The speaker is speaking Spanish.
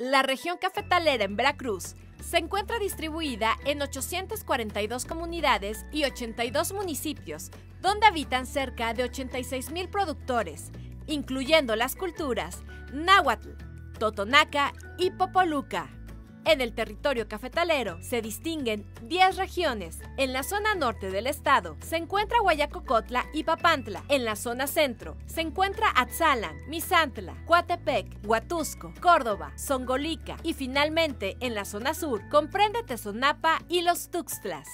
La región cafetalera en Veracruz se encuentra distribuida en 842 comunidades y 82 municipios, donde habitan cerca de 86 mil productores, incluyendo las culturas náhuatl, totonaca y popoluca. En el territorio cafetalero se distinguen 10 regiones. En la zona norte del estado se encuentra Guayacocotla y Papantla. En la zona centro se encuentra Atzalan, Misantla, Coatepec, Huatusco, Córdoba, Songolica y finalmente en la zona sur comprende Tezonapa y los Tuxtlas.